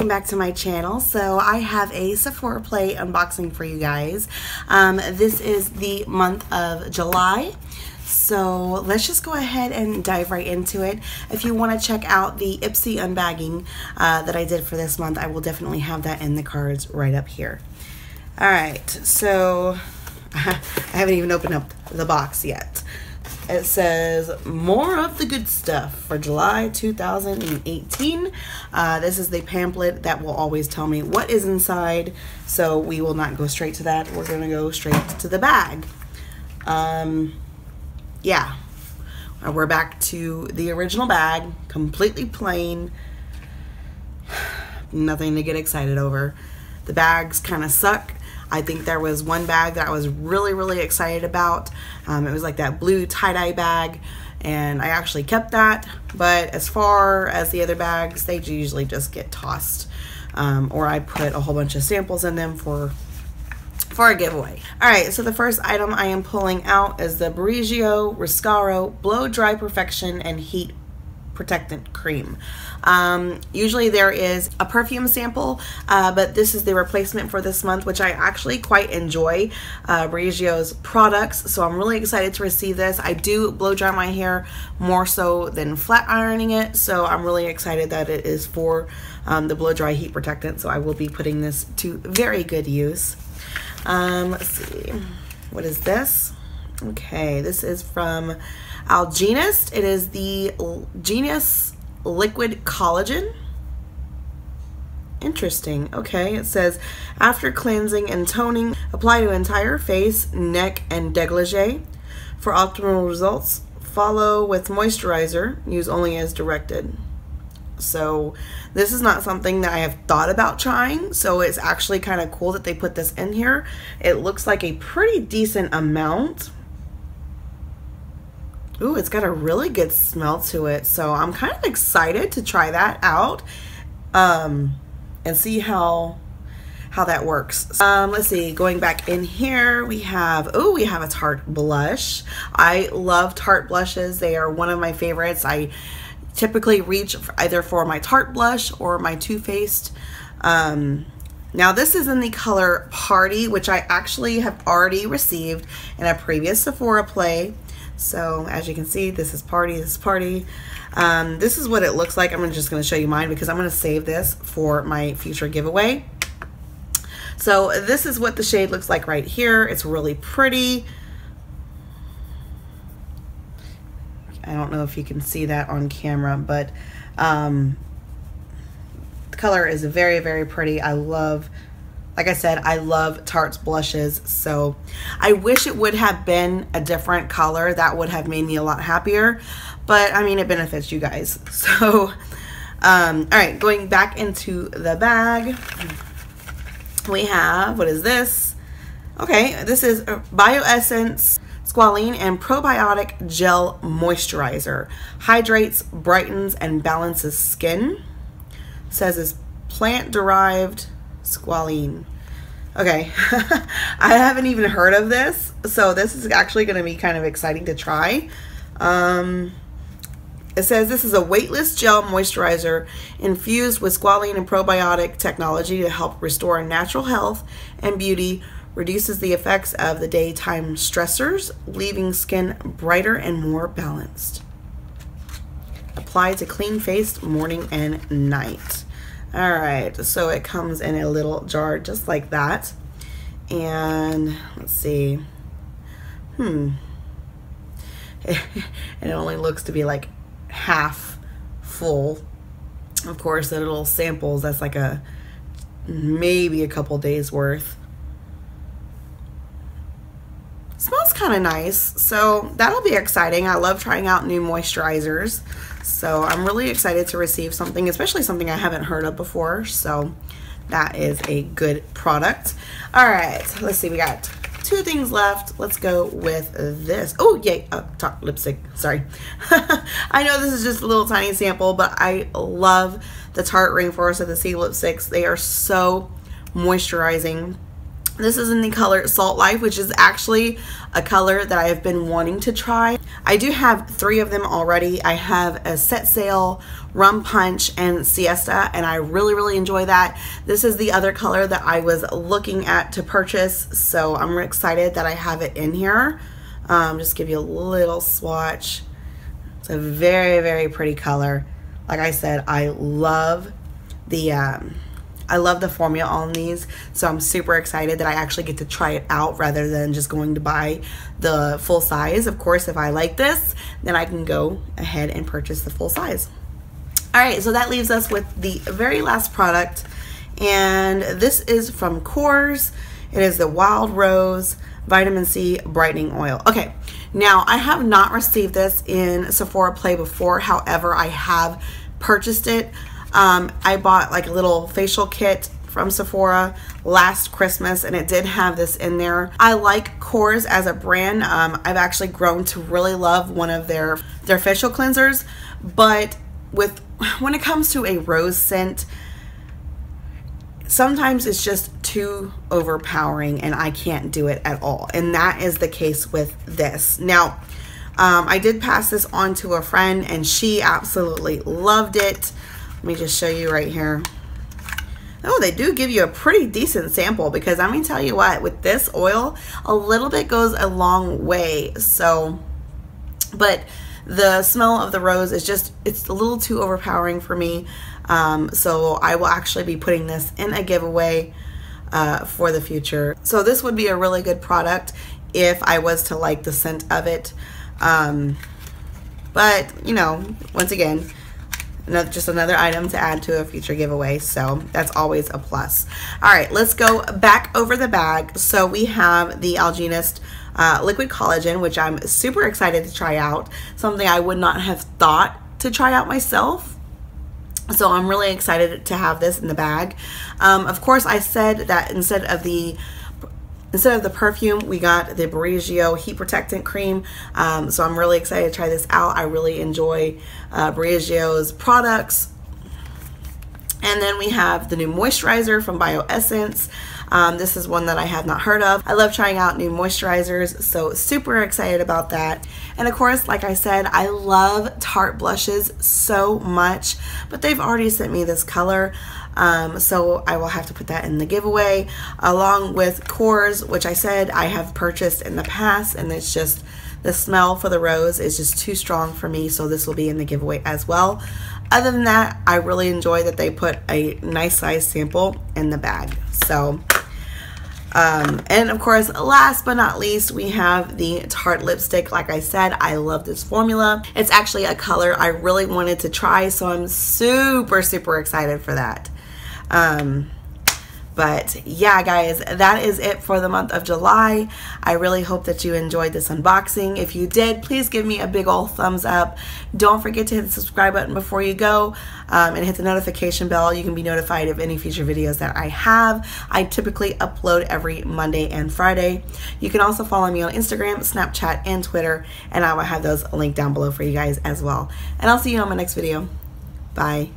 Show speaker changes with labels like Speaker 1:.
Speaker 1: welcome back to my channel. So I have a Sephora Play unboxing for you guys. Um, this is the month of July. So let's just go ahead and dive right into it. If you want to check out the Ipsy unbagging uh, that I did for this month, I will definitely have that in the cards right up here. All right, so I haven't even opened up the box yet. It says more of the good stuff for July 2018. Uh, this is the pamphlet that will always tell me what is inside. So we will not go straight to that. We're going to go straight to the bag. Um, yeah, uh, we're back to the original bag, completely plain. Nothing to get excited over. The bags kind of suck. I think there was one bag that I was really, really excited about. Um, it was like that blue tie-dye bag, and I actually kept that. But as far as the other bags, they usually just get tossed. Um, or I put a whole bunch of samples in them for for a giveaway. All right, so the first item I am pulling out is the Briogeo Rosarco Blow Dry Perfection and Heat protectant cream. Um, usually there is a perfume sample, uh, but this is the replacement for this month, which I actually quite enjoy uh, Briogeo's products. So I'm really excited to receive this. I do blow dry my hair more so than flat ironing it. So I'm really excited that it is for um, the blow dry heat protectant. So I will be putting this to very good use. Um, let's see. What is this? Okay, this is from Algenist. It is the Genius Liquid Collagen. Interesting. Okay, it says after cleansing and toning, apply to entire face, neck, and degligee. For optimal results, follow with moisturizer. Use only as directed. So this is not something that I have thought about trying. So it's actually kind of cool that they put this in here. It looks like a pretty decent amount. Ooh, it's got a really good smell to it. So I'm kind of excited to try that out um, and see how how that works. Um, let's see, going back in here, we have, oh, we have a Tarte blush. I love Tarte blushes. They are one of my favorites. I typically reach either for my Tarte blush or my Too Faced. Um, now this is in the color Party, which I actually have already received in a previous Sephora play. So as you can see, this is party, this is party. Um, this is what it looks like. I'm just going to show you mine because I'm going to save this for my future giveaway. So this is what the shade looks like right here. It's really pretty. I don't know if you can see that on camera, but um, the color is very, very pretty. I love like I said, I love Tarte's blushes, so I wish it would have been a different color. That would have made me a lot happier, but I mean, it benefits you guys. So, um, all right, going back into the bag, we have, what is this? Okay, this is Biossance Squalene and Probiotic Gel Moisturizer. Hydrates, brightens, and balances skin. Says it's plant-derived squalene. Okay, I haven't even heard of this, so this is actually going to be kind of exciting to try. Um, it says this is a weightless gel moisturizer infused with squalene and probiotic technology to help restore natural health and beauty, reduces the effects of the daytime stressors, leaving skin brighter and more balanced. Apply to clean face morning and night. All right, so it comes in a little jar just like that. And let's see. Hmm. and it only looks to be like half full. Of course, the little samples, that's like a maybe a couple days worth. Kind of nice, so that'll be exciting. I love trying out new moisturizers. So I'm really excited to receive something, especially something I haven't heard of before. So that is a good product. All right, let's see. We got two things left. Let's go with this. Oh, yay. Uh, oh, top lipstick. Sorry. I know this is just a little tiny sample, but I love the Tarte Rainforest of the Sea lipsticks. They are so moisturizing. This is in the color Salt Life, which is actually a color that I have been wanting to try. I do have three of them already. I have a set sail, rum punch, and siesta, and I really, really enjoy that. This is the other color that I was looking at to purchase, so I'm excited that I have it in here. Um, just give you a little swatch. It's a very, very pretty color. Like I said, I love the... Um, I love the formula on these, so I'm super excited that I actually get to try it out rather than just going to buy the full size. Of course, if I like this, then I can go ahead and purchase the full size. All right, so that leaves us with the very last product, and this is from Korres. It is the Wild Rose Vitamin C Brightening Oil. Okay, now I have not received this in Sephora Play before. However, I have purchased it um, I bought like a little facial kit from Sephora last Christmas and it did have this in there. I like Korres as a brand. Um, I've actually grown to really love one of their, their facial cleansers, but with when it comes to a rose scent, sometimes it's just too overpowering and I can't do it at all. And that is the case with this. Now, um, I did pass this on to a friend and she absolutely loved it. Let me just show you right here. Oh, they do give you a pretty decent sample because I'm going to tell you what, with this oil, a little bit goes a long way. So, but the smell of the rose is just, it's a little too overpowering for me. Um, so I will actually be putting this in a giveaway uh, for the future. So this would be a really good product if I was to like the scent of it. Um, but, you know, once again, another, just another item to add to a future giveaway. So that's always a plus. All right, let's go back over the bag. So we have the Algenist uh, Liquid Collagen, which I'm super excited to try out. Something I would not have thought to try out myself. So I'm really excited to have this in the bag. Um, of course, I said that instead of the Instead of the perfume, we got the Briogeo Heat Protectant Cream. Um, so I'm really excited to try this out. I really enjoy uh, products. And then we have the new moisturizer from Biossance. Um, this is one that I have not heard of. I love trying out new moisturizers, so super excited about that. And of course, like I said, I love Tarte blushes so much, but they've already sent me this color. Um, so I will have to put that in the giveaway along with Korres, which I said I have purchased in the past and it's just the smell for the rose is just too strong for me so this will be in the giveaway as well. Other than that, I really enjoy that they put a nice size sample in the bag. So um, and of course, last but not least, we have the Tarte lipstick. Like I said, I love this formula. It's actually a color I really wanted to try, so I'm super, super excited for that. Um, but yeah, guys, that is it for the month of July. I really hope that you enjoyed this unboxing. If you did, please give me a big old thumbs up. Don't forget to hit the subscribe button before you go um, and hit the notification bell. You can be notified of any future videos that I have. I typically upload every Monday and Friday. You can also follow me on Instagram, Snapchat, and Twitter, and I will have those linked down below for you guys as well. And I'll see you on my next video. Bye.